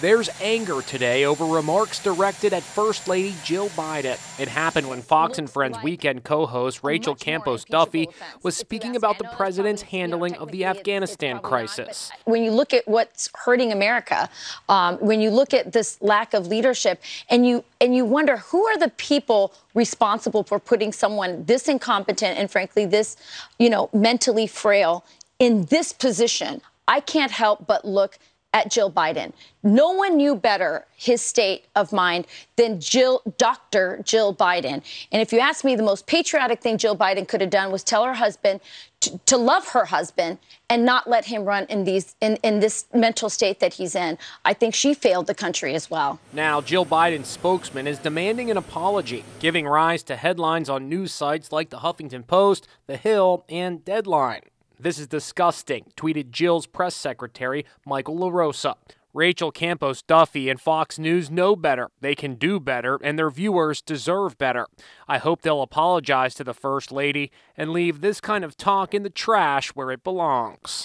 There's anger today over remarks directed at First Lady Jill Biden. It happened when Fox and Friends weekend co host Rachel Campos Duffy was speaking about the president's handling of the Afghanistan crisis. When you look at what's hurting America, um, when you look at this lack of leadership, and you and you wonder who are the people responsible for putting someone this incompetent and frankly this, you know, mentally frail in this position, I can't help but look at Jill Biden. No one knew better his state of mind than Jill, Dr. Jill Biden. And if you ask me, the most patriotic thing Jill Biden could have done was tell her husband to, to love her husband and not let him run in these in, in this mental state that he's in. I think she failed the country as well. Now, Jill Biden's spokesman is demanding an apology, giving rise to headlines on news sites like the Huffington Post, The Hill, and Deadline. This is disgusting, tweeted Jill's press secretary, Michael LaRosa. Rachel Campos Duffy and Fox News know better. They can do better, and their viewers deserve better. I hope they'll apologize to the First Lady and leave this kind of talk in the trash where it belongs.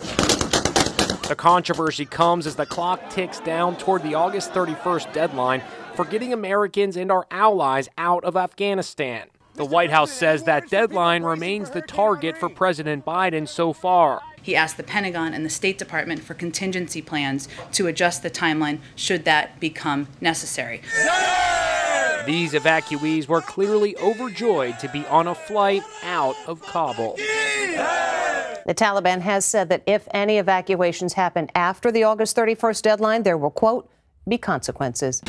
The controversy comes as the clock ticks down toward the August 31st deadline for getting Americans and our allies out of Afghanistan. The White House says that deadline remains the target for President Biden so far. He asked the Pentagon and the State Department for contingency plans to adjust the timeline should that become necessary. These evacuees were clearly overjoyed to be on a flight out of Kabul. The Taliban has said that if any evacuations happen after the August 31st deadline, there will, quote, be consequences.